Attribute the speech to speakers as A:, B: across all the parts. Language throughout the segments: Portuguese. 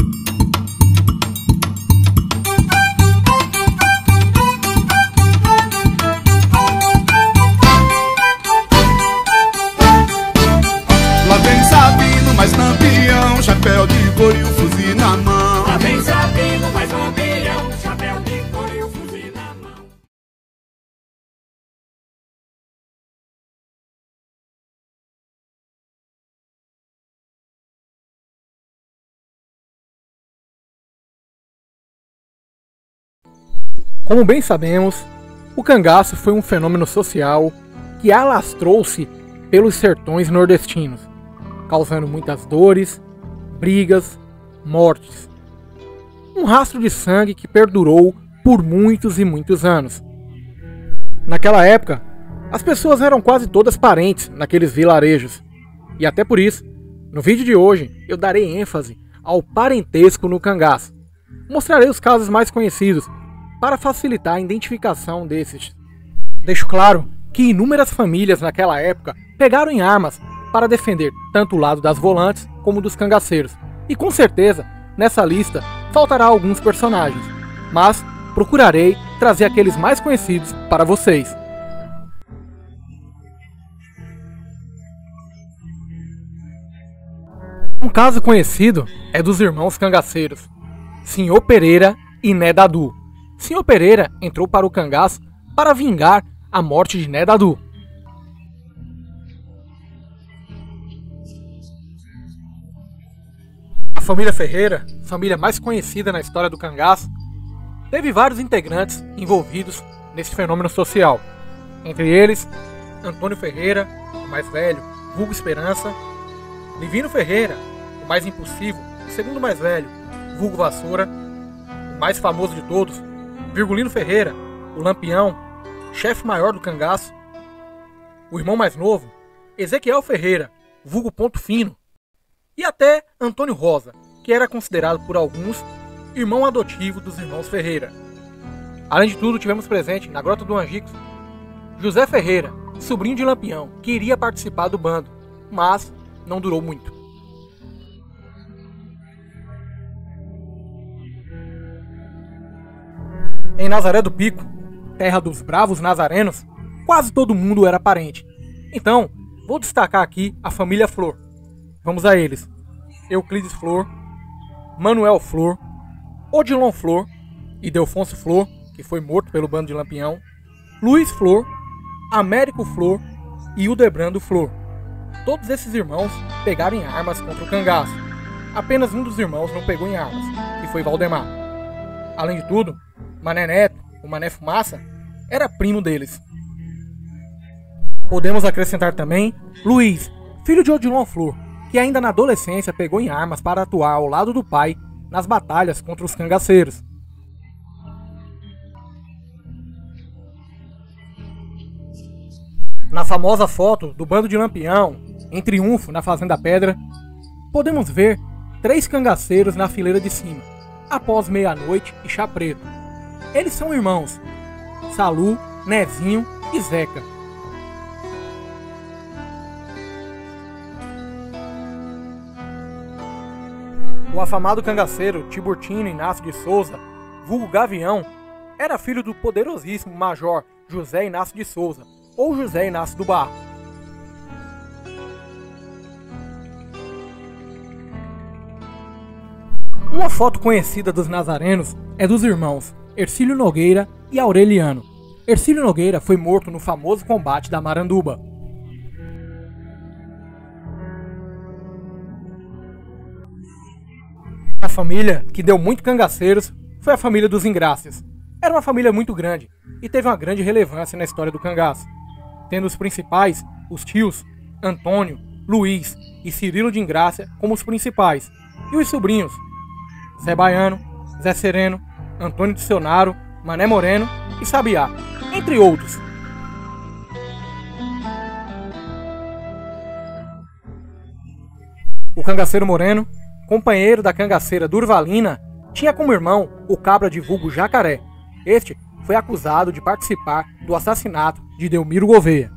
A: you
B: Como bem sabemos, o cangaço foi um fenômeno social que alastrou-se pelos sertões nordestinos, causando muitas dores, brigas, mortes. Um rastro de sangue que perdurou por muitos e muitos anos. Naquela época, as pessoas eram quase todas parentes naqueles vilarejos, e até por isso, no vídeo de hoje eu darei ênfase ao parentesco no cangaço. Mostrarei os casos mais conhecidos para facilitar a identificação desses. Deixo claro que inúmeras famílias naquela época pegaram em armas para defender tanto o lado das volantes como dos cangaceiros. E com certeza, nessa lista faltará alguns personagens, mas procurarei trazer aqueles mais conhecidos para vocês. Um caso conhecido é dos irmãos cangaceiros, Senhor Pereira e Né Senhor Pereira entrou para o cangaço para vingar a morte de Né Dadu. A família Ferreira, família mais conhecida na história do cangaço, teve vários integrantes envolvidos nesse fenômeno social. Entre eles, Antônio Ferreira, o mais velho, vulgo Esperança, Livino Ferreira, o mais impulsivo, o segundo mais velho, vulgo Vassoura, o mais famoso de todos, Virgulino Ferreira, o Lampião, chefe maior do cangaço, o irmão mais novo, Ezequiel Ferreira, vulgo Ponto Fino, e até Antônio Rosa, que era considerado por alguns irmão adotivo dos irmãos Ferreira. Além de tudo, tivemos presente na Grota do Angicos José Ferreira, sobrinho de Lampião, que iria participar do bando, mas não durou muito. Em Nazaré do Pico, terra dos bravos nazarenos, quase todo mundo era parente. Então, vou destacar aqui a família Flor. Vamos a eles: Euclides Flor, Manuel Flor, Odilon Flor e Delfonso Flor, que foi morto pelo bando de Lampião, Luiz Flor, Américo Flor e Hildebrando Flor. Todos esses irmãos pegaram em armas contra o cangaço. Apenas um dos irmãos não pegou em armas, que foi Valdemar. Além de tudo, Mané Neto, o Mané Fumaça, era primo deles. Podemos acrescentar também Luiz, filho de Odilon Flor, que ainda na adolescência pegou em armas para atuar ao lado do pai nas batalhas contra os cangaceiros. Na famosa foto do bando de Lampião, em triunfo na Fazenda Pedra, podemos ver três cangaceiros na fileira de cima, após meia-noite e chá preto. Eles são irmãos, Salu, Nezinho e Zeca. O afamado cangaceiro Tiburtino Inácio de Souza, vulgo Gavião, era filho do poderosíssimo major José Inácio de Souza, ou José Inácio do Barro. Uma foto conhecida dos nazarenos é dos irmãos Ercílio Nogueira e Aureliano. Ercílio Nogueira foi morto no famoso combate da Maranduba. A família que deu muito cangaceiros foi a família dos Ingrácias. Era uma família muito grande e teve uma grande relevância na história do cangaço, tendo os principais, os tios Antônio, Luiz e Cirilo de Ingrácia como os principais, e os sobrinhos Zé Baiano, Zé Sereno, Antônio Dicionário, Mané Moreno e Sabiá, entre outros. O cangaceiro Moreno, companheiro da cangaceira Durvalina, tinha como irmão o cabra de vulgo Jacaré. Este foi acusado de participar do assassinato de Delmiro Gouveia.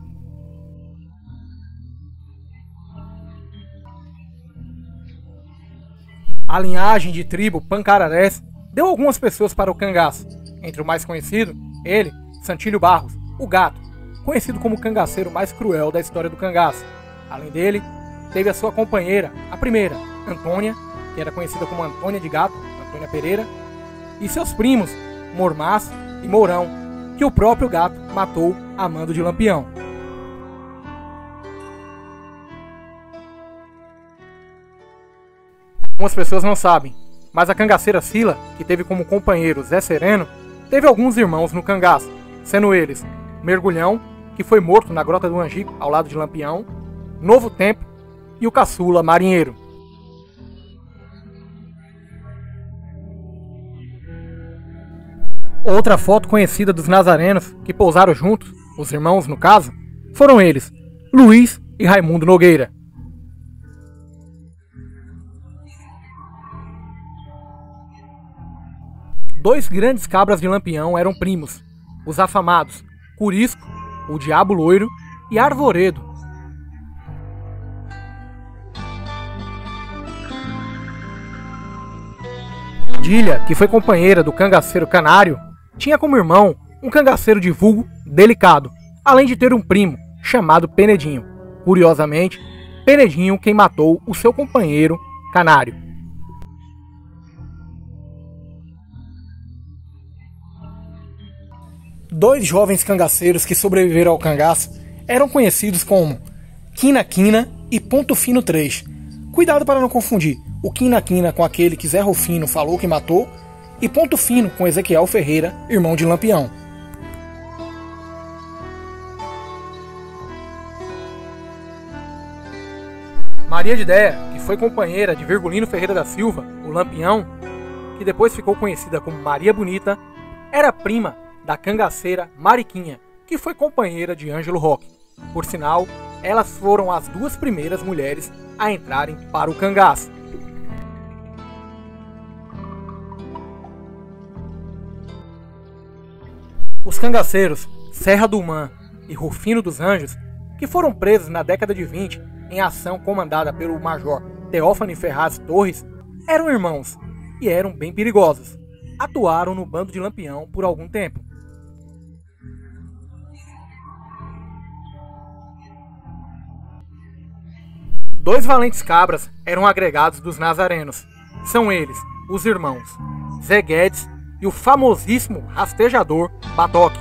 B: A linhagem de tribo Pancararés deu algumas pessoas para o cangaço. Entre o mais conhecido, ele, Santílio Barros, o gato, conhecido como o cangaceiro mais cruel da história do cangaço. Além dele, teve a sua companheira, a primeira, Antônia, que era conhecida como Antônia de Gato, Antônia Pereira, e seus primos, Mormaz e Mourão, que o próprio gato matou a mando de Lampião. Algumas pessoas não sabem, mas a cangaceira Sila, que teve como companheiro Zé Sereno, teve alguns irmãos no cangaço, sendo eles Mergulhão, que foi morto na Grota do Angico, ao lado de Lampião, Novo Tempo e o caçula Marinheiro. Outra foto conhecida dos nazarenos que pousaram juntos, os irmãos no caso, foram eles, Luiz e Raimundo Nogueira. Dois grandes cabras de Lampião eram primos, os afamados Curisco, o Diabo Loiro e Arvoredo. Dília, que foi companheira do cangaceiro Canário, tinha como irmão um cangaceiro de vulgo delicado, além de ter um primo chamado Penedinho. Curiosamente, Penedinho quem matou o seu companheiro Canário. Dois jovens cangaceiros que sobreviveram ao cangaço eram conhecidos como Quina Quina e Ponto Fino 3. Cuidado para não confundir o Quina Quina com aquele que Zé Rufino falou que matou e Ponto Fino com Ezequiel Ferreira, irmão de Lampião. Maria de Déia, que foi companheira de Virgulino Ferreira da Silva, o Lampião, que depois ficou conhecida como Maria Bonita, era prima da cangaceira Mariquinha, que foi companheira de Ângelo Roque. Por sinal, elas foram as duas primeiras mulheres a entrarem para o cangaço. Os cangaceiros Serra do Man e Rufino dos Anjos, que foram presos na década de 20 em ação comandada pelo Major Teófane Ferraz Torres, eram irmãos e eram bem perigosos. Atuaram no bando de Lampião por algum tempo. Dois valentes cabras eram agregados dos nazarenos. São eles, os irmãos Zé Guedes e o famosíssimo rastejador Batoque.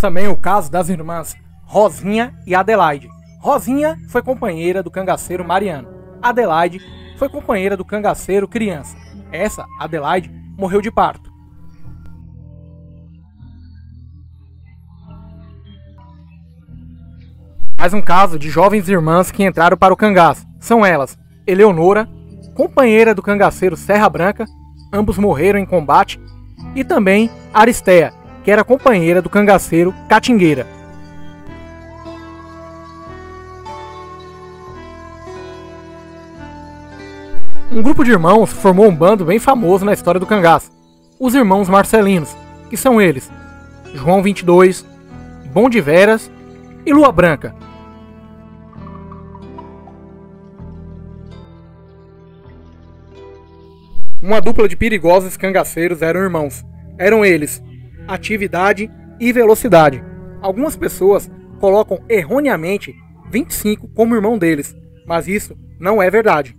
B: Também o caso das irmãs Rosinha e Adelaide. Rosinha foi companheira do cangaceiro Mariano. Adelaide foi companheira do cangaceiro Criança. Essa, Adelaide, morreu de parto. Mais um caso de jovens irmãs que entraram para o cangaço. São elas, Eleonora, companheira do cangaceiro Serra Branca, ambos morreram em combate, e também Aristea, que era companheira do cangaceiro Catingueira. Um grupo de irmãos formou um bando bem famoso na história do cangaço, os irmãos Marcelinos, que são eles: João 22, Bom de Veras e Lua Branca, Uma dupla de perigosos cangaceiros eram irmãos. Eram eles atividade e velocidade. Algumas pessoas colocam erroneamente 25 como irmão deles, mas isso não é verdade.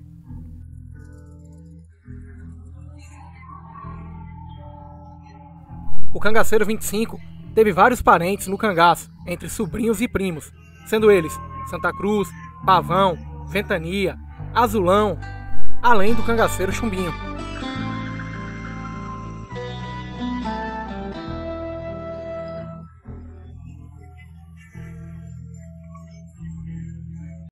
B: O cangaceiro 25 teve vários parentes no cangaço, entre sobrinhos e primos, sendo eles Santa Cruz, Pavão, Ventania, Azulão, além do cangaceiro Chumbinho.